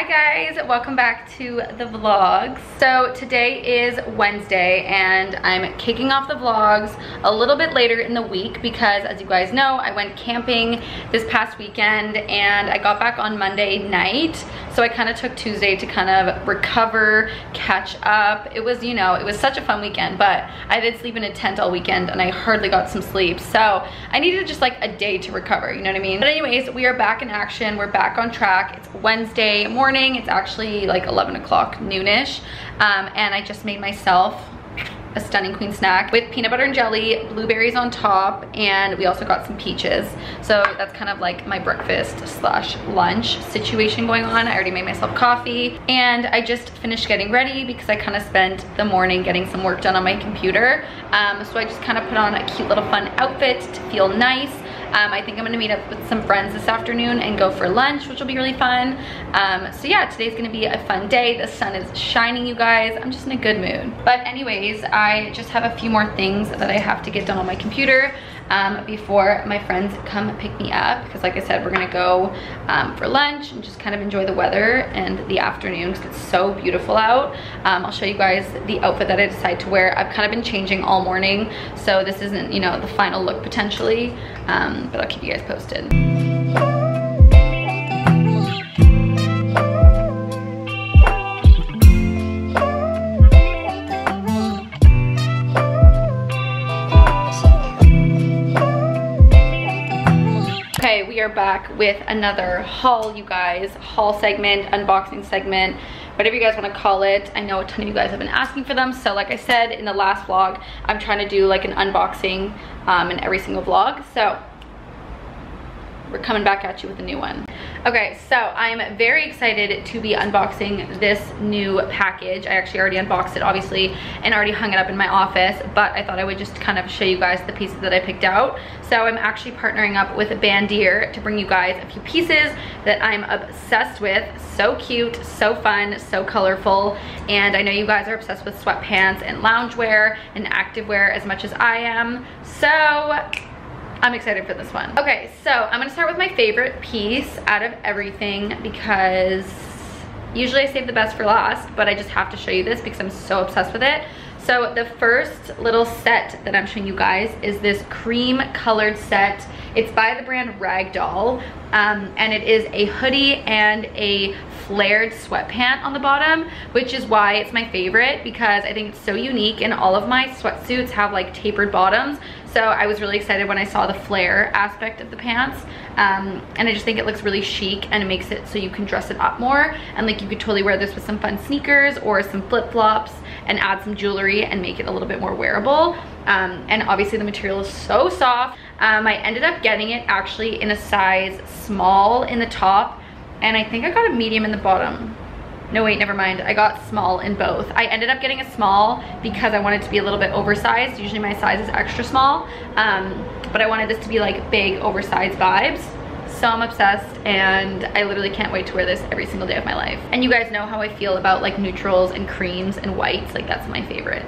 Hi guys, welcome back to the vlogs. So today is Wednesday and I'm kicking off the vlogs a little bit later in the week because as you guys know, I went camping this past weekend and I got back on Monday night. So I kind of took Tuesday to kind of recover, catch up. It was, you know, it was such a fun weekend, but I did sleep in a tent all weekend and I hardly got some sleep. So I needed just like a day to recover, you know what I mean? But anyways, we are back in action. We're back on track. It's Wednesday morning. It's actually like 11 o'clock noonish. Um, and I just made myself a stunning queen snack with peanut butter and jelly, blueberries on top, and we also got some peaches. So that's kind of like my breakfast slash lunch situation going on. I already made myself coffee and I just finished getting ready because I kind of spent the morning getting some work done on my computer. Um, so I just kind of put on a cute little fun outfit to feel nice. Um, I think I'm gonna meet up with some friends this afternoon and go for lunch, which will be really fun. Um, so yeah, today's gonna be a fun day. The sun is shining, you guys. I'm just in a good mood. But anyways, I just have a few more things that I have to get done on my computer um, before my friends come pick me up. Because like I said, we're gonna go um, for lunch and just kind of enjoy the weather and the afternoon because it's so beautiful out. Um, I'll show you guys the outfit that I decide to wear. I've kind of been changing all morning. So this isn't, you know, the final look potentially, um, but I'll keep you guys posted. Back with another haul, you guys. Haul segment, unboxing segment, whatever you guys want to call it. I know a ton of you guys have been asking for them. So like I said in the last vlog, I'm trying to do like an unboxing um, in every single vlog. So we're coming back at you with a new one. Okay, so I'm very excited to be unboxing this new package. I actually already unboxed it, obviously, and already hung it up in my office, but I thought I would just kind of show you guys the pieces that I picked out. So I'm actually partnering up with Bandier to bring you guys a few pieces that I'm obsessed with. So cute, so fun, so colorful, and I know you guys are obsessed with sweatpants and loungewear and activewear as much as I am. So I'm excited for this one. Okay, so I'm gonna start with my favorite piece out of everything because usually I save the best for last, but I just have to show you this because I'm so obsessed with it. So the first little set that I'm showing you guys is this cream colored set. It's by the brand Ragdoll, um, and it is a hoodie and a flared sweatpant on the bottom, which is why it's my favorite because I think it's so unique and all of my sweatsuits have like tapered bottoms. So I was really excited when I saw the flare aspect of the pants. Um, and I just think it looks really chic and it makes it so you can dress it up more. And like you could totally wear this with some fun sneakers or some flip flops and add some jewelry and make it a little bit more wearable. Um, and obviously the material is so soft. Um, I ended up getting it actually in a size small in the top and I think I got a medium in the bottom. No, wait, never mind. I got small in both. I ended up getting a small because I wanted to be a little bit oversized. Usually my size is extra small, um, but I wanted this to be like big, oversized vibes. So I'm obsessed and I literally can't wait to wear this every single day of my life. And you guys know how I feel about like neutrals and creams and whites. Like that's my favorite.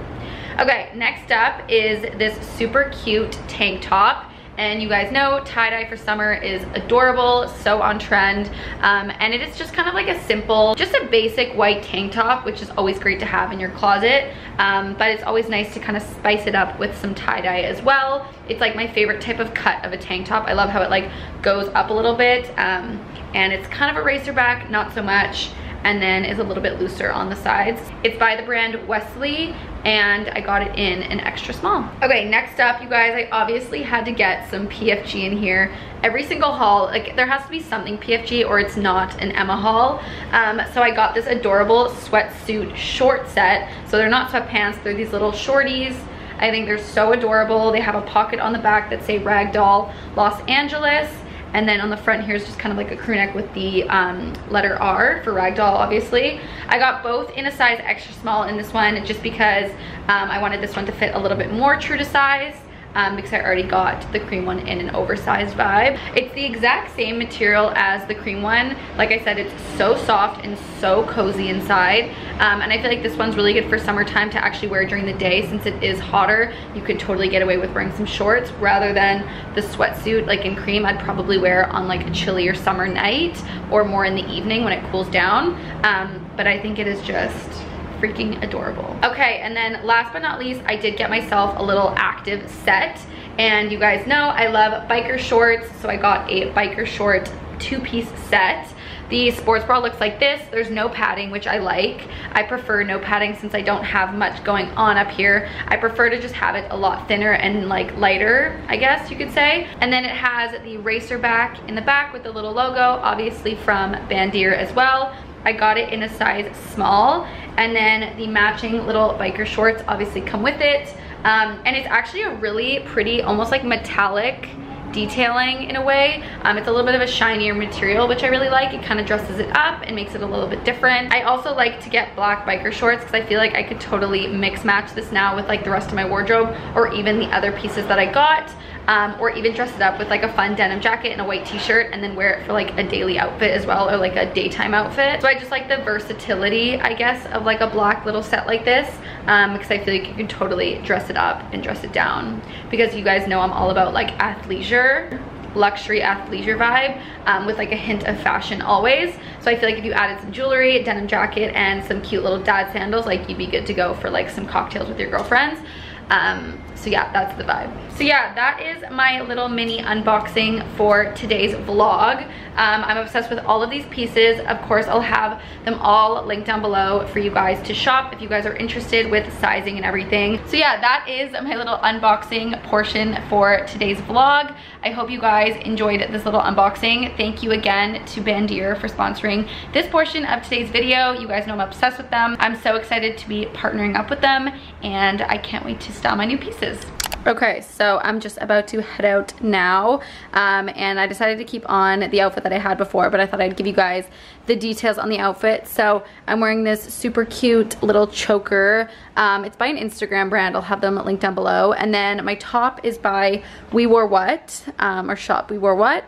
Okay, next up is this super cute tank top. And you guys know tie-dye for summer is adorable, so on trend. Um, and it is just kind of like a simple, just a basic white tank top, which is always great to have in your closet. Um, but it's always nice to kind of spice it up with some tie-dye as well. It's like my favorite type of cut of a tank top. I love how it like goes up a little bit. Um, and it's kind of a racer back, not so much and then is a little bit looser on the sides. It's by the brand Wesley and I got it in an extra small. Okay, next up, you guys, I obviously had to get some PFG in here. Every single haul, like there has to be something PFG or it's not an Emma haul. Um, so I got this adorable sweatsuit short set. So they're not sweatpants, they're these little shorties. I think they're so adorable. They have a pocket on the back that say Ragdoll Los Angeles. And then on the front here is just kind of like a crew neck with the um, letter R for Ragdoll, obviously. I got both in a size extra small in this one just because um, I wanted this one to fit a little bit more true to size. Um, because I already got the cream one in an oversized vibe. It's the exact same material as the cream one. Like I said, it's so soft and so cozy inside. Um, and I feel like this one's really good for summertime to actually wear during the day since it is hotter. You could totally get away with wearing some shorts rather than the sweatsuit like in cream I'd probably wear on like a chillier summer night or more in the evening when it cools down. Um, but I think it is just freaking adorable. Okay, and then last but not least, I did get myself a little active set. And you guys know I love biker shorts, so I got a biker short two-piece set. The sports bra looks like this. There's no padding, which I like. I prefer no padding since I don't have much going on up here. I prefer to just have it a lot thinner and like lighter, I guess you could say. And then it has the racer back in the back with the little logo, obviously from Bandier as well. I got it in a size small and then the matching little biker shorts obviously come with it. Um, and it's actually a really pretty, almost like metallic detailing in a way. Um, it's a little bit of a shinier material, which I really like. It kind of dresses it up and makes it a little bit different. I also like to get black biker shorts because I feel like I could totally mix match this now with like the rest of my wardrobe or even the other pieces that I got um, or even dress it up with like a fun denim jacket and a white t-shirt and then wear it for like a daily outfit as well or like a daytime outfit. So I just like the versatility, I guess, of like a black little set like this um, because I feel like you can totally dress it up and dress it down because you guys know I'm all about like athleisure luxury athleisure vibe um, with like a hint of fashion always. So I feel like if you added some jewelry, a denim jacket, and some cute little dad sandals, like you'd be good to go for like some cocktails with your girlfriends. Um, so yeah, that's the vibe. So yeah, that is my little mini unboxing for today's vlog. Um, I'm obsessed with all of these pieces. Of course, I'll have them all linked down below for you guys to shop if you guys are interested with sizing and everything. So yeah, that is my little unboxing portion for today's vlog. I hope you guys enjoyed this little unboxing. Thank you again to Bandier for sponsoring this portion of today's video. You guys know I'm obsessed with them. I'm so excited to be partnering up with them and I can't wait to style my new pieces. Okay, so I'm just about to head out now um, and I decided to keep on the outfit that I had before but I thought I'd give you guys the details on the outfit. So I'm wearing this super cute little choker. Um, it's by an Instagram brand. I'll have them linked down below. And then my top is by We Wore What um, or shop We Wore What.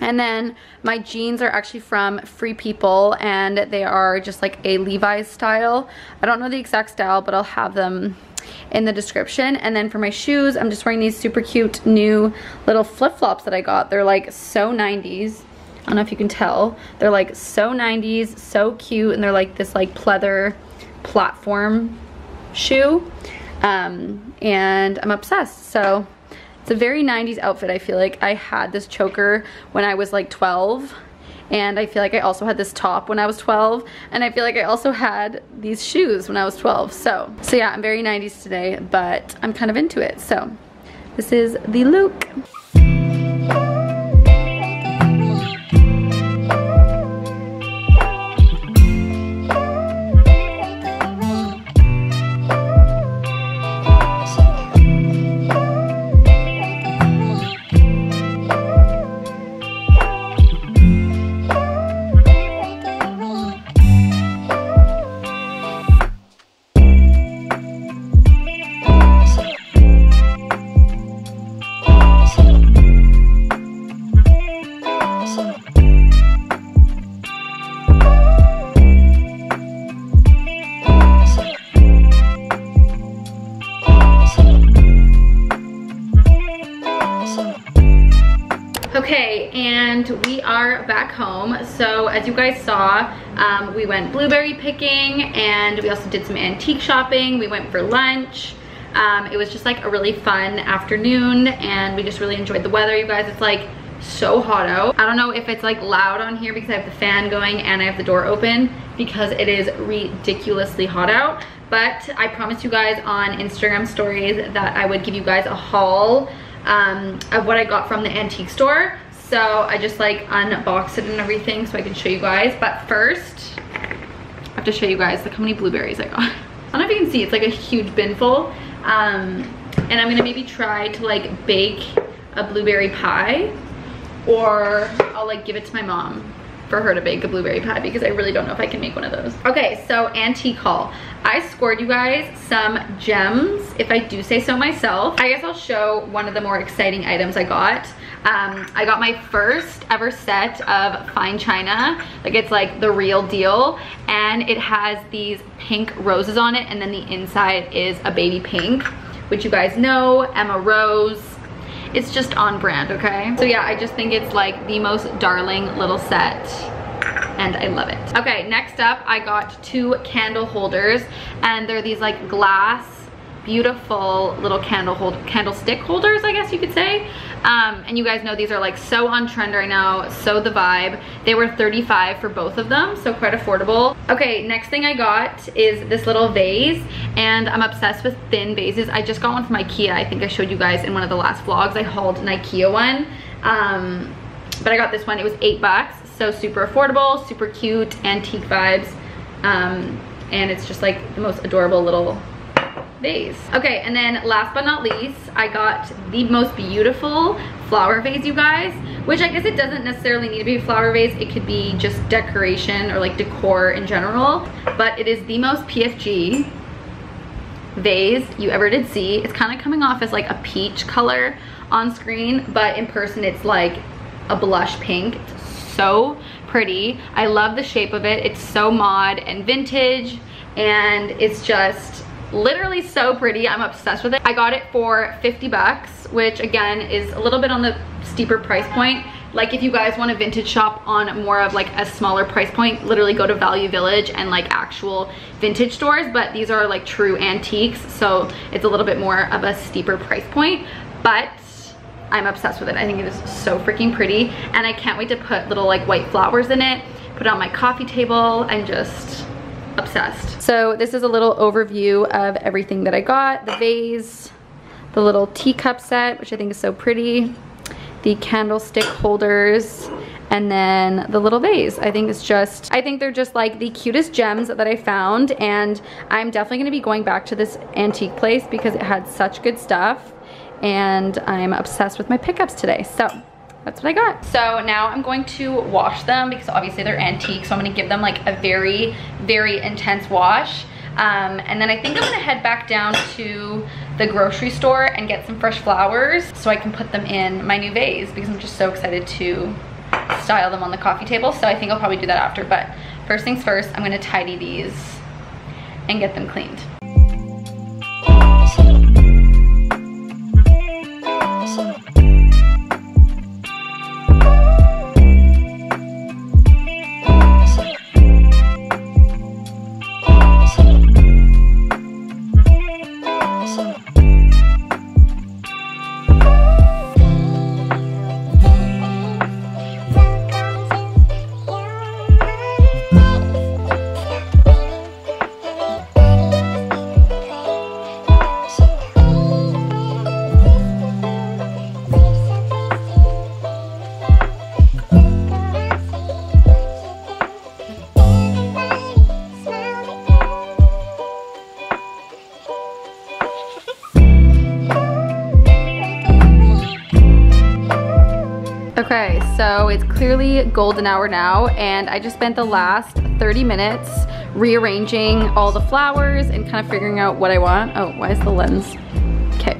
And then my jeans are actually from Free People and they are just like a Levi's style. I don't know the exact style, but I'll have them in the description. And then for my shoes, I'm just wearing these super cute new little flip-flops that I got. They're like so 90s. I don't know if you can tell. They're like so 90s, so cute, and they're like this like pleather platform shoe. Um, and I'm obsessed. So it's a very 90s outfit. I feel like I had this choker when I was like 12 and I feel like I also had this top when I was 12 and I feel like I also had these shoes when I was 12 so so yeah I'm very 90s today but I'm kind of into it. So this is the look you guys saw, um, we went blueberry picking and we also did some antique shopping. We went for lunch. Um, it was just like a really fun afternoon and we just really enjoyed the weather, you guys. It's like so hot out. I don't know if it's like loud on here because I have the fan going and I have the door open because it is ridiculously hot out. But I promised you guys on Instagram stories that I would give you guys a haul um, of what I got from the antique store. So I just like unboxed it and everything so I can show you guys. But first, I have to show you guys like how many blueberries I got. I don't know if you can see, it's like a huge bin full. Um, and I'm gonna maybe try to like bake a blueberry pie or I'll like give it to my mom for her to bake a blueberry pie because I really don't know if I can make one of those. Okay, so antique haul. I scored you guys some gems, if I do say so myself. I guess I'll show one of the more exciting items I got. Um, I got my first ever set of fine china. Like it's like the real deal. And it has these pink roses on it and then the inside is a baby pink, which you guys know, Emma Rose. It's just on brand, okay? So yeah, I just think it's like the most darling little set and I love it. Okay, next up, I got two candle holders and they're these like glass beautiful little candle hold candlestick holders i guess you could say. Um, and you guys know these are like so on trend right now so the vibe. They were 35 for both of them so quite affordable. Okay next thing i got is this little vase and i'm obsessed with thin vases. I just got one from ikea. I think i showed you guys in one of the last vlogs. I hauled an ikea one um, but i got this one. It was eight bucks so super affordable super cute antique vibes. Um, and it's just like the most adorable little vase. Okay, and then last but not least, I got the most beautiful flower vase, you guys, which I guess it doesn't necessarily need to be a flower vase. It could be just decoration or like decor in general, but it is the most PFG vase you ever did see. It's kind of coming off as like a peach color on screen, but in person it's like a blush pink. It's so pretty. I love the shape of it. It's so mod and vintage and it's just literally so pretty. I'm obsessed with it. I got it for 50 bucks, which again is a little bit on the steeper price point. Like if you guys want a vintage shop on more of like a smaller price point, literally go to Value Village and like actual vintage stores, but these are like true antiques, so it's a little bit more of a steeper price point, but I'm obsessed with it. I think it is so freaking pretty, and I can't wait to put little like white flowers in it, put it on my coffee table, and just obsessed. So this is a little overview of everything that I got. The vase, the little teacup set, which I think is so pretty, the candlestick holders, and then the little vase. I think it's just, I think they're just like the cutest gems that I found and I'm definitely gonna be going back to this antique place because it had such good stuff and I'm obsessed with my pickups today. So that's what I got. So now I'm going to wash them because obviously they're antique. So I'm gonna give them like a very, very intense wash. Um, and then I think I'm gonna head back down to the grocery store and get some fresh flowers so I can put them in my new vase because I'm just so excited to style them on the coffee table. So I think I'll probably do that after. But first things first, I'm gonna tidy these and get them cleaned. Golden hour now and I just spent the last 30 minutes rearranging all the flowers and kind of figuring out what I want. Oh, why is the lens? Okay.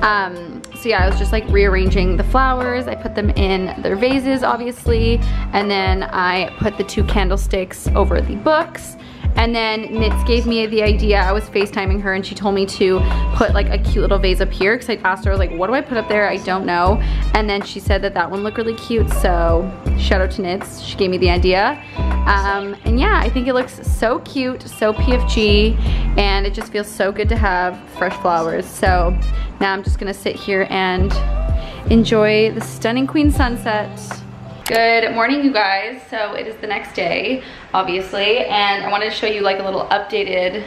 Um, so yeah, I was just like rearranging the flowers. I put them in their vases, obviously, and then I put the two candlesticks over the books. And then Nitz gave me the idea, I was FaceTiming her and she told me to put like a cute little vase up here because I asked her, like, what do I put up there? I don't know. And then she said that that one looked really cute. So shout out to Nitz, she gave me the idea. Um, and yeah, I think it looks so cute, so PFG, and it just feels so good to have fresh flowers. So now I'm just gonna sit here and enjoy the stunning queen sunset. Good morning, you guys. So it is the next day, obviously, and I wanted to show you like a little updated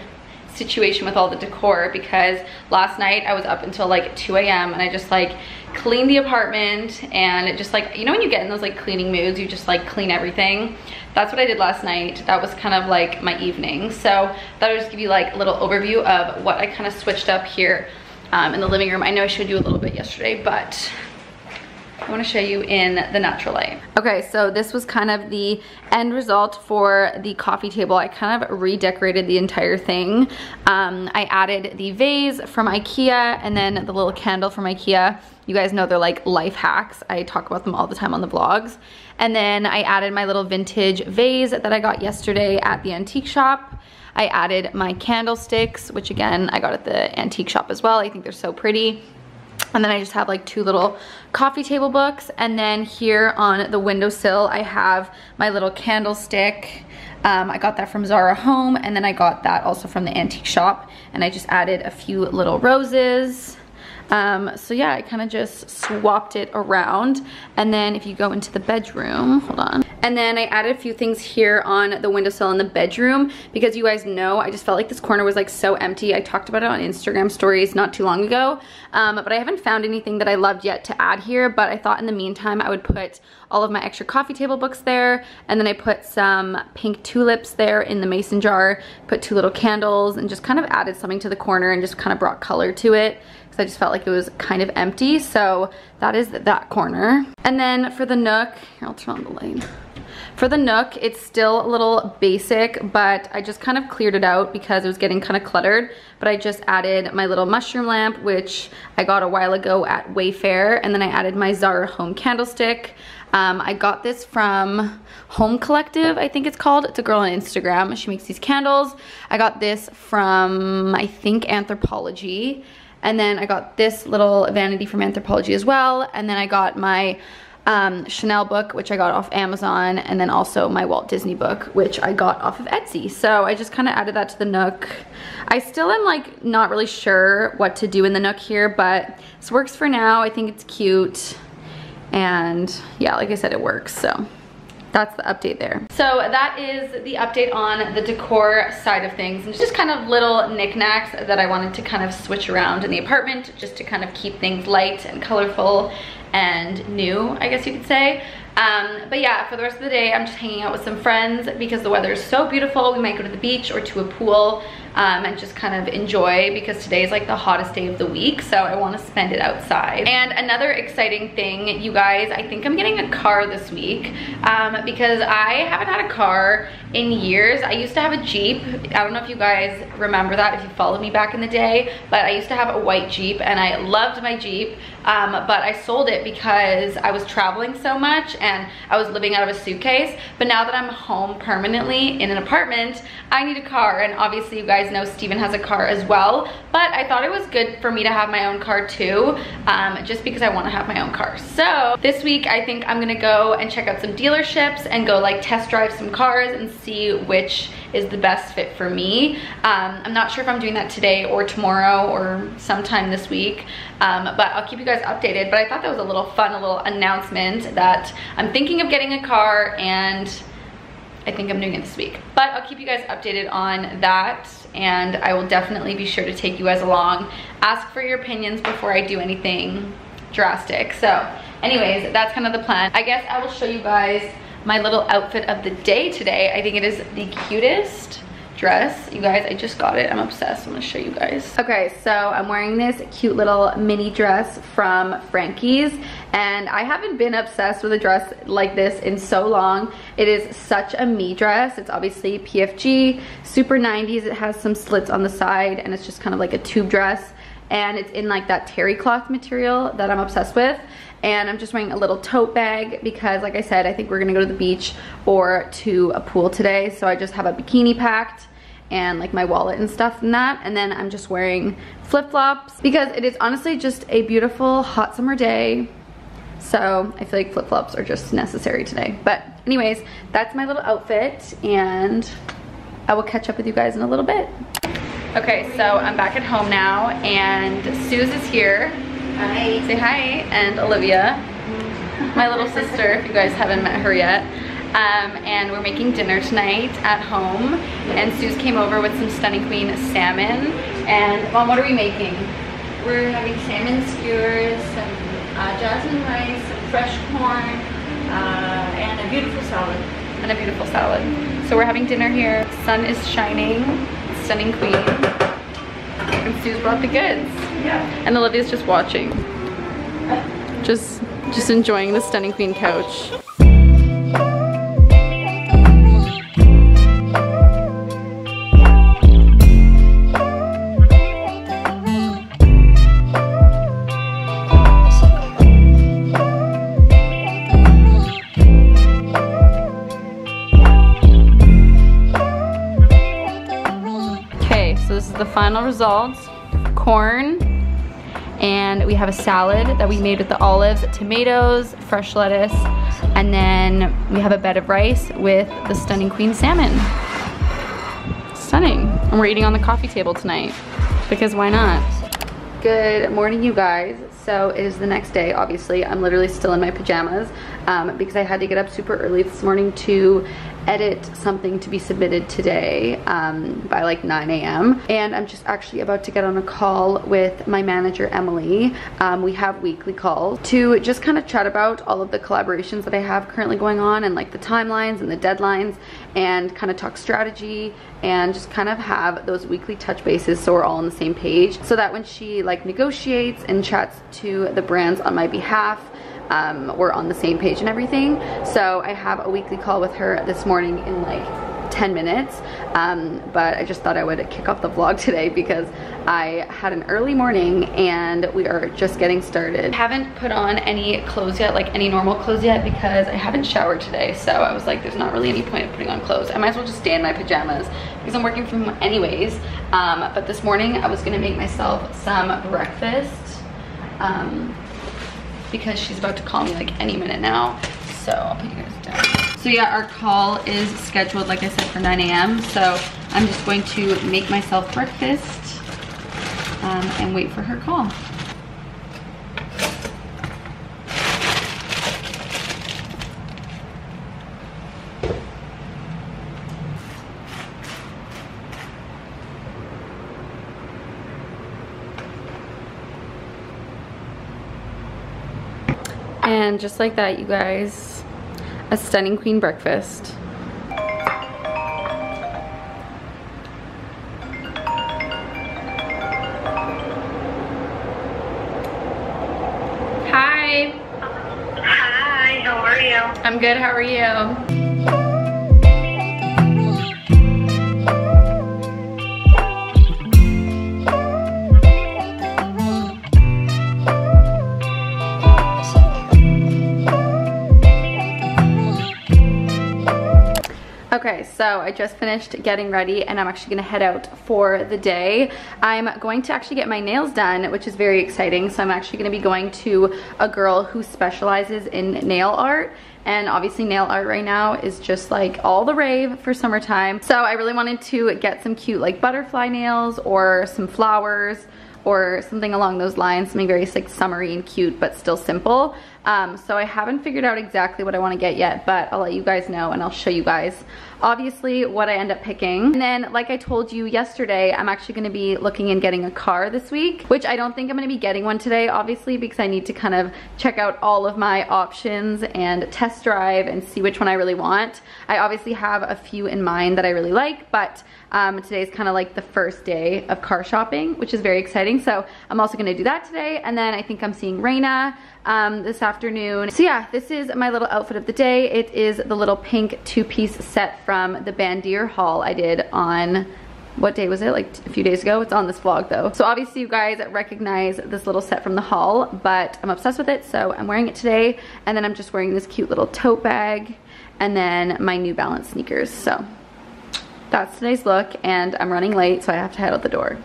situation with all the decor because last night I was up until like 2 a.m. and I just like cleaned the apartment and it just like, you know when you get in those like cleaning moods, you just like clean everything. That's what I did last night. That was kind of like my evening. So thought I'd just give you like a little overview of what I kind of switched up here um, in the living room. I know I showed you a little bit yesterday, but I want to show you in the natural light. Okay, so this was kind of the end result for the coffee table. I kind of redecorated the entire thing. Um, I added the vase from Ikea and then the little candle from Ikea. You guys know they're like life hacks. I talk about them all the time on the vlogs. And then I added my little vintage vase that I got yesterday at the antique shop. I added my candlesticks, which again, I got at the antique shop as well. I think they're so pretty. And then I just have like two little coffee table books. And then here on the windowsill, I have my little candlestick. Um, I got that from Zara Home. And then I got that also from the antique shop. And I just added a few little roses. Um, so yeah, I kind of just swapped it around. And then if you go into the bedroom, hold on. And then I added a few things here on the windowsill in the bedroom because you guys know I just felt like this corner was like so empty. I talked about it on Instagram stories not too long ago, um, but I haven't found anything that I loved yet to add here, but I thought in the meantime I would put all of my extra coffee table books there, and then I put some pink tulips there in the mason jar, put two little candles, and just kind of added something to the corner and just kind of brought color to it I just felt like it was kind of empty. So that is that corner. And then for the nook, here, I'll turn on the light. For the Nook, it's still a little basic, but I just kind of cleared it out because it was getting kind of cluttered. But I just added my little mushroom lamp, which I got a while ago at Wayfair. And then I added my Zara Home candlestick. Um, I got this from Home Collective, I think it's called. It's a girl on Instagram. She makes these candles. I got this from, I think, Anthropologie. And then I got this little vanity from Anthropologie as well. And then I got my um, Chanel book, which I got off Amazon, and then also my Walt Disney book, which I got off of Etsy. So I just kind of added that to the Nook. I still am like not really sure what to do in the Nook here, but this works for now. I think it's cute. And yeah, like I said, it works, so that's the update there. So that is the update on the decor side of things and just kind of little knickknacks that I wanted to kind of switch around in the apartment just to kind of keep things light and colorful and new, I guess you could say. Um, but yeah, for the rest of the day, I'm just hanging out with some friends because the weather is so beautiful. We might go to the beach or to a pool um, and just kind of enjoy because today is like the hottest day of the week. So I want to spend it outside. And another exciting thing, you guys, I think I'm getting a car this week um, because I haven't had a car in years. I used to have a Jeep. I don't know if you guys remember that if you followed me back in the day, but I used to have a white Jeep and I loved my Jeep. Um, but I sold it because I was traveling so much and I was living out of a suitcase. But now that I'm home permanently in an apartment, I need a car. And obviously you guys know Steven has a car as well. But I thought it was good for me to have my own car too, um, just because I want to have my own car. So this week I think I'm gonna go and check out some dealerships and go like test drive some cars and see which is the best fit for me. Um, I'm not sure if I'm doing that today or tomorrow or sometime this week, um, but I'll keep you guys updated. But I thought that was a little fun, a little announcement that I'm thinking of getting a car and I think I'm doing it this week. But I'll keep you guys updated on that and I will definitely be sure to take you guys along. Ask for your opinions before I do anything drastic. So anyways, that's kind of the plan. I guess I will show you guys my little outfit of the day today. I think it is the cutest dress. You guys, I just got it. I'm obsessed. I'm gonna show you guys. Okay, so I'm wearing this cute little mini dress from Frankie's and I haven't been obsessed with a dress like this in so long. It is such a me dress. It's obviously PFG, super 90s. It has some slits on the side and it's just kind of like a tube dress and it's in like that terry cloth material that I'm obsessed with and I'm just wearing a little tote bag because like I said I think we're gonna go to the beach or to a pool today. So I just have a bikini packed and like my wallet and stuff and that. And then I'm just wearing flip-flops because it is honestly just a beautiful hot summer day. So I feel like flip-flops are just necessary today. But anyways that's my little outfit and I will catch up with you guys in a little bit. Okay so I'm back at home now and Suze is here Hi. Say hi. And Olivia, my little sister, if you guys haven't met her yet. Um, and we're making dinner tonight at home. And Suze came over with some Stunning Queen salmon. And Mom, what are we making? We're having salmon skewers, some uh, jasmine rice, some fresh corn, uh, and a beautiful salad. And a beautiful salad. So we're having dinner here. Sun is shining. Stunning Queen. And Suze brought the goods. Yeah. And Olivia's just watching. Just Just enjoying the Stunning Queen couch. Final results. Corn, and we have a salad that we made with the olives, tomatoes, fresh lettuce, and then we have a bed of rice with the Stunning Queen salmon. Stunning. And we're eating on the coffee table tonight because why not? Good morning, you guys. So it is the next day, obviously. I'm literally still in my pajamas um, because I had to get up super early this morning to edit something to be submitted today um, by like 9 a.m. And I'm just actually about to get on a call with my manager, Emily. Um, we have weekly calls to just kind of chat about all of the collaborations that I have currently going on and like the timelines and the deadlines and kind of talk strategy and just kind of have those weekly touch bases so we're all on the same page so that when she like negotiates and chats to the brands on my behalf um, we're on the same page and everything. So I have a weekly call with her this morning in like 10 minutes um, but I just thought I would kick off the vlog today because I had an early morning and we are just getting started. I haven't put on any clothes yet like any normal clothes yet because I haven't showered today so I was like there's not really any point of putting on clothes. I might as well just stay in my pajamas because I'm working from anyways um, but this morning I was gonna make myself some breakfast um, because she's about to call me like any minute now. So I'll put you guys down. So yeah, our call is scheduled, like I said, for 9 a.m. So I'm just going to make myself breakfast um, and wait for her call. And just like that, you guys, a stunning queen breakfast. Hi. Hi, how are you? I'm good, how are you? I just finished getting ready and I'm actually gonna head out for the day. I'm going to actually get my nails done, which is very exciting. So I'm actually gonna be going to a girl who specializes in nail art and obviously nail art right now is just like all the rave for summertime. So I really wanted to get some cute like butterfly nails or some flowers or something along those lines, something very like summery and cute but still simple. Um, so I haven't figured out exactly what I wanna get yet, but I'll let you guys know and I'll show you guys obviously what I end up picking. And then like I told you yesterday, I'm actually gonna be looking and getting a car this week, which I don't think I'm gonna be getting one today, obviously, because I need to kind of check out all of my options and test drive and see which one I really want. I obviously have a few in mind that I really like, but um, today's kind of like the first day of car shopping, which is very exciting. So I'm also gonna do that today. And then I think I'm seeing Raina um, this afternoon. So yeah, this is my little outfit of the day. It is the little pink two-piece set from the Bandier haul I did on what day was it? Like a few days ago? It's on this vlog though. So obviously you guys recognize this little set from the haul, but I'm obsessed with it. So I'm wearing it today. And then I'm just wearing this cute little tote bag and then my New Balance sneakers. So that's today's look and I'm running late, so I have to head out the door.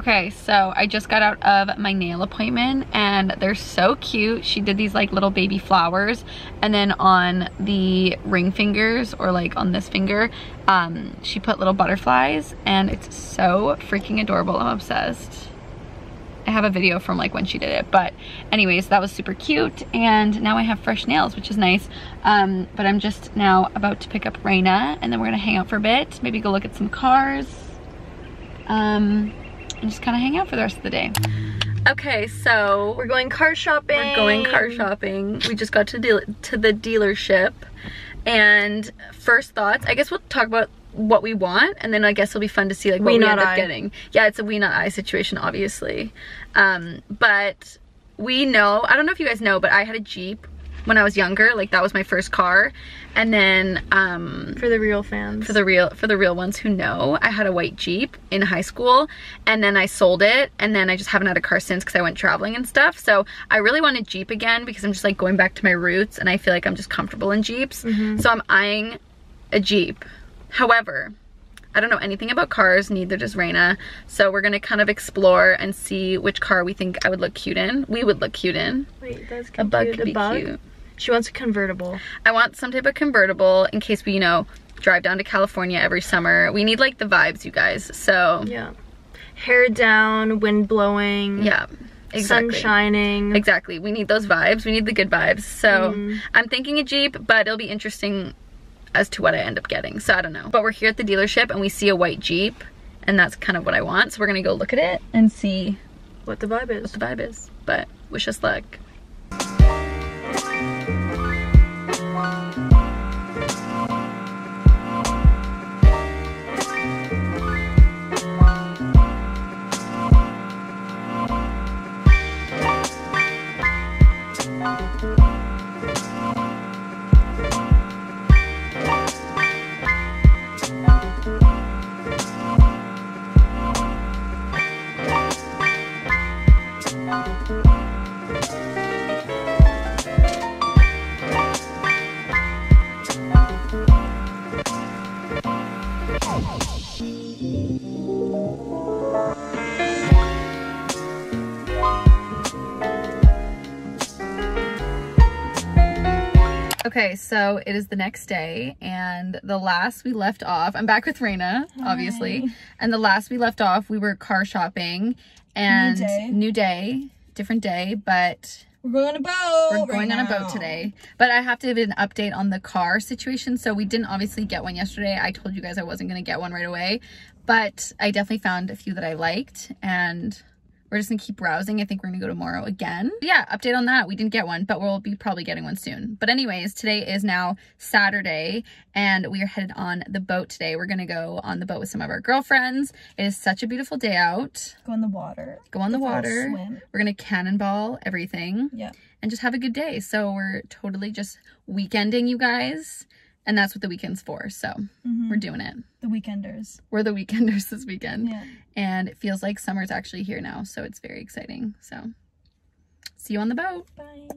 Okay, so I just got out of my nail appointment and they're so cute. She did these like little baby flowers and then on the ring fingers or like on this finger, um, she put little butterflies and it's so freaking adorable. I'm obsessed. I have a video from like when she did it. But anyways, that was super cute. And now I have fresh nails, which is nice. Um, but I'm just now about to pick up Raina and then we're gonna hang out for a bit. Maybe go look at some cars. Um, and just kind of hang out for the rest of the day. Okay, so We're going car shopping. we're going car shopping. We just got to deal to the dealership, and first thoughts. I guess we'll talk about what we want, and then I guess it'll be fun to see like what We we, not end up I. getting. Yeah, it's a we not I situation, obviously. Um, but we know. I don't know if you guys know, but I had a Jeep when I was younger. Like that was my first car, and then um, For the real fans. for the real for the real ones who know i had a white jeep in high school and then i sold it and then i just haven't had a car since because i went traveling and stuff so i really want a jeep again because i'm just like going back to my roots and i feel like i'm just comfortable in jeeps so i'm eyeing a jeep however I don't know anything about cars, neither does Raina. So we're gonna kind of explore and see which car we think I would look cute in. We would look cute in. Wait, that's A bug could be bug? cute. She wants a convertible. I want some type of convertible in case we, you know, drive down to California every summer. We need like the vibes, you guys. So Yeah. Hair down, wind blowing. yeah, exactly. Sun shining. Exactly. We need those vibes. We need the good vibes. So Mhm. I'm thinking a Jeep, but it'll be interesting as to what I end up getting. So I don't know. But we're here at the dealership and we see a white Jeep and that's kind of what I want. So we're gonna go look at it and see What the vibe what is. the vibe is. But wish us luck. Okay, so it is the next day, and the last we left off, I'm back with Raina, obviously. And the last we left off, we were car shopping and new day, different day, but We're going on a boat. we're going on a boat today. But I have to give an update on the car situation. So we didn't obviously get one yesterday. I told you guys I wasn't going to get one right away, but I definitely found a few that I liked and we're just gonna keep browsing. I think we're gonna go tomorrow again. Yeah, update on that. We didn't get one, but we'll be probably getting one soon. But anyways, today is now Saturday and we are headed on the boat today. We're gonna go on the boat with some of our girlfriends. It is such a beautiful day out. Go in the water. Go on the water. swim. We're gonna cannonball everything Yeah. and just have a good day. So we're totally just weekending you guys. And that's what the weekend's for. So Mhm. we're doing it. The weekenders. We're the weekenders this weekend. Yeah. And it feels like summer's actually here now. So it's very exciting. So see you on the boat. Bye.